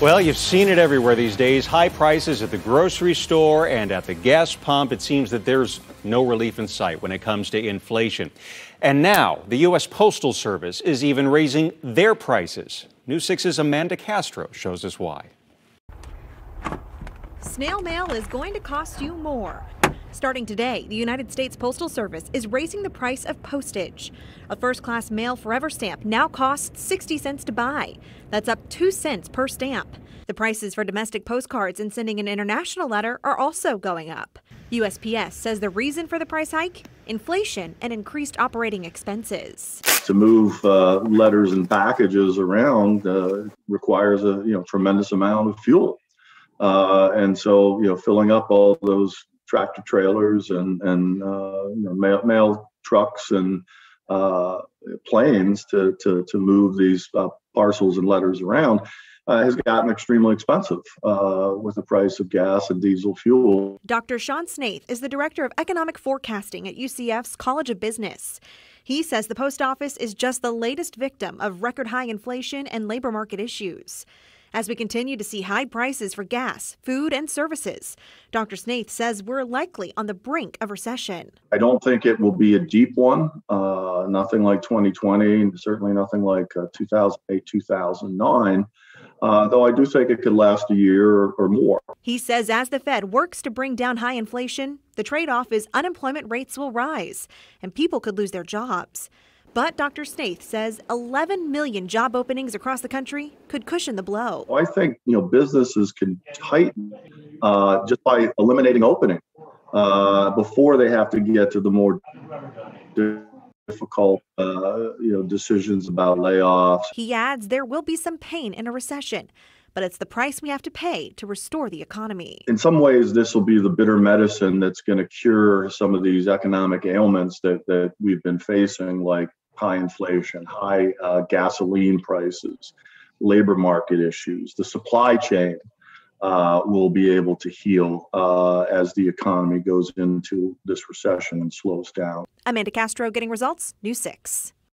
Well, you've seen it everywhere these days high prices at the grocery store and at the gas pump. It seems that there's no relief in sight when it comes to inflation. And now, the U.S. Postal Service is even raising their prices. News 6's Amanda Castro shows us why. Snail mail is going to cost you more. Starting today, the United States Postal Service is raising the price of postage. A first class mail forever stamp now costs 60 cents to buy. That's up 2 cents per stamp. The prices for domestic postcards and sending an international letter are also going up. USPS says the reason for the price hike? Inflation and increased operating expenses. To move uh, letters and packages around uh, requires a you know tremendous amount of fuel. Uh, and so, you know, filling up all those tractor trailers and and uh, you know, mail, mail trucks and uh, planes to, to to move these uh, parcels and letters around uh, has gotten extremely expensive uh, with the price of gas and diesel fuel. Dr. Sean Snaith is the director of economic forecasting at UCF's College of Business. He says the post office is just the latest victim of record high inflation and labor market issues as we continue to see high prices for gas, food, and services. Dr. Snaith says we're likely on the brink of recession. I don't think it will be a deep one, uh, nothing like 2020, certainly nothing like uh, 2008, 2009. Uh, though I do think it could last a year or, or more. He says as the Fed works to bring down high inflation, the trade off is unemployment rates will rise and people could lose their jobs. But Dr. Snaith says 11 million job openings across the country could cushion the blow. I think you know businesses can tighten uh, just by eliminating opening uh, before they have to get to the more difficult uh, you know decisions about layoffs. He adds there will be some pain in a recession. But it's the price we have to pay to restore the economy. In some ways, this will be the bitter medicine that's going to cure some of these economic ailments that, that we've been facing, like high inflation, high uh, gasoline prices, labor market issues, the supply chain uh, will be able to heal uh, as the economy goes into this recession and slows down. Amanda Castro getting results, News 6.